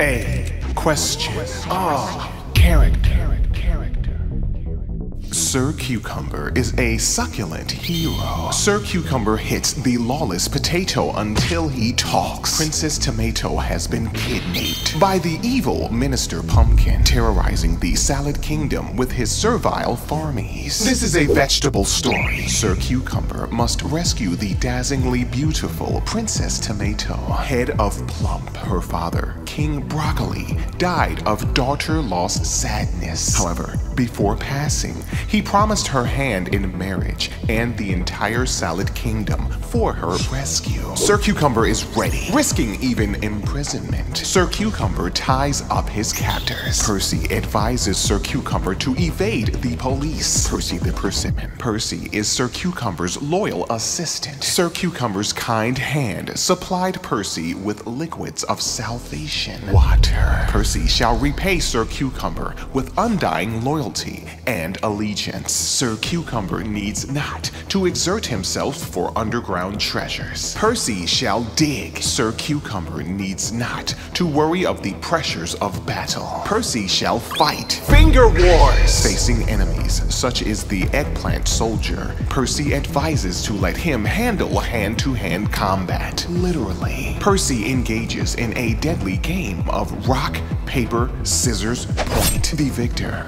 A. Question. R. Character. Sir Cucumber is a succulent hero. Sir Cucumber hits the lawless potato until he talks. Princess Tomato has been kidnapped by the evil Minister Pumpkin, terrorizing the Salad Kingdom with his servile farmies. This is a vegetable story. Sir Cucumber must rescue the dazzlingly beautiful Princess Tomato, head of Plump. Her father, King Broccoli, died of daughter loss sadness. However, before passing, he promised her hand in marriage and the entire Salad Kingdom for her rescue. Sir Cucumber is ready, risking even imprisonment. Sir Cucumber ties up his captors. Percy advises Sir Cucumber to evade the police. Percy the Persimmon. Percy is Sir Cucumber's loyal assistant. Sir Cucumber's kind hand supplied Percy with liquids of salvation. Water. Percy shall repay Sir Cucumber with undying loyalty and allegiance. Sir Cucumber needs not to exert himself for underground treasures. Percy shall dig. Sir Cucumber needs not to worry of the pressures of battle. Percy shall fight. Finger Wars! Facing enemies such as the eggplant soldier, Percy advises to let him handle hand to hand combat. Literally. Percy engages in a deadly game of rock, paper, scissors, point. The victor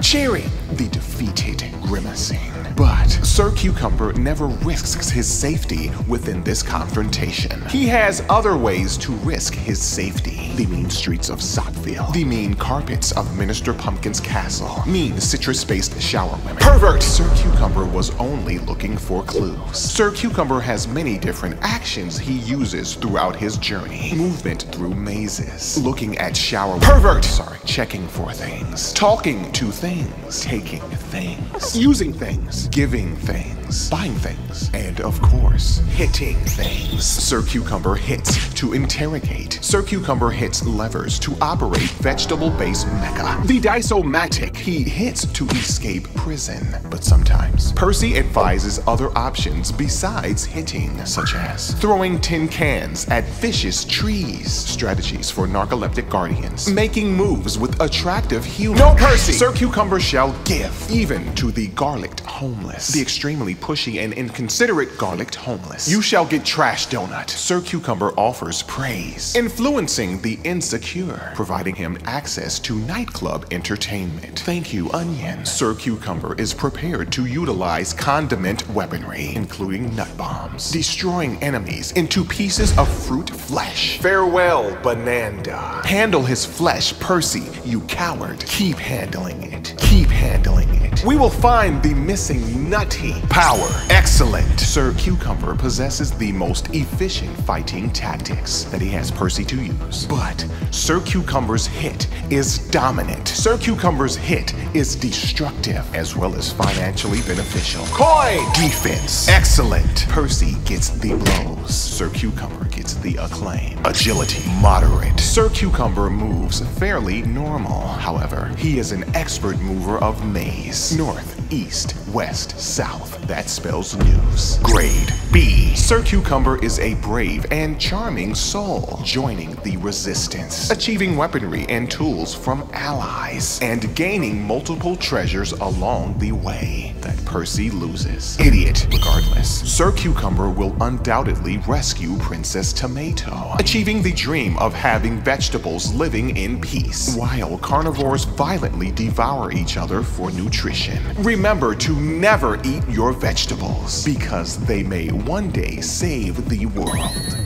the defeated grimacing. But Sir Cucumber never risks his safety within this confrontation. He has other ways to risk his safety. The mean streets of Sockville, the mean carpets of Minister Pumpkin's castle, mean citrus-based shower women. Pervert! Sir Cucumber was only looking for clues. Sir Cucumber has many different actions he uses throughout his journey. Movement through mazes, looking at shower Pervert! Sorry, checking for things, talking to things, taking things, using things, giving things, buying things, and of course, hitting things. Sir Cucumber hits to interrogate. Sir Cucumber hits levers to operate vegetable-based mecha. The Dice-O-Matic, he hits to escape prison. But sometimes, Percy advises other options besides hitting, such as throwing tin cans at vicious trees, strategies for narcoleptic guardians, making moves with attractive humans. No Percy! Sir Cucumber shall give, even to the garlicked homeless, the extremely pushy and inconsiderate garlicked homeless. You shall get trash donut. Sir Cucumber offers praise, influencing the insecure, providing him access to nightclub entertainment. Thank you, Onion. Sir Cucumber is prepared to utilize condiment weaponry, including nut bombs, destroying enemies into pieces of fruit flesh. Farewell, Bananda. Handle his flesh, Percy, you coward. Keep handling it. Keep handling it. We will find the missing nutty power. Excellent. Sir Cucumber possesses the most efficient fighting tactics that he has Percy to use. But Sir Cucumber's hit is dominant. Sir Cucumber's hit is destructive as well as financially beneficial. Coin! Defense. Excellent. Percy gets the blows. Sir Cucumber the acclaim. Agility. Moderate. Sir Cucumber moves fairly normal. However, he is an expert mover of maze. North, east, west, south. That spells news. Grade B. Sir Cucumber is a brave and charming soul, joining the resistance, achieving weaponry and tools from allies, and gaining multiple treasures along the way that Percy loses. Idiot. Regardless, Sir Cucumber will undoubtedly rescue Princess Tomato, achieving the dream of having vegetables living in peace, while carnivores violently devour each other for nutrition. Remember to never eat your vegetables, because they may one day save the world.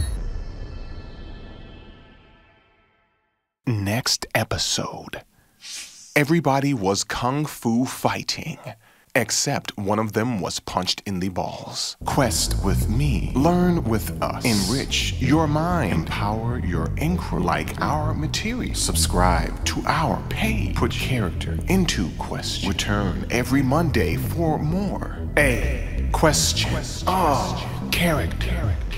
Next episode. Everybody was kung fu fighting, except one of them was punched in the balls. Quest with me. Learn with us. Enrich your mind. Empower your inquiry like our material. Subscribe to our page. Put character into question. Return every Monday for more. A question. Oh, character. Oh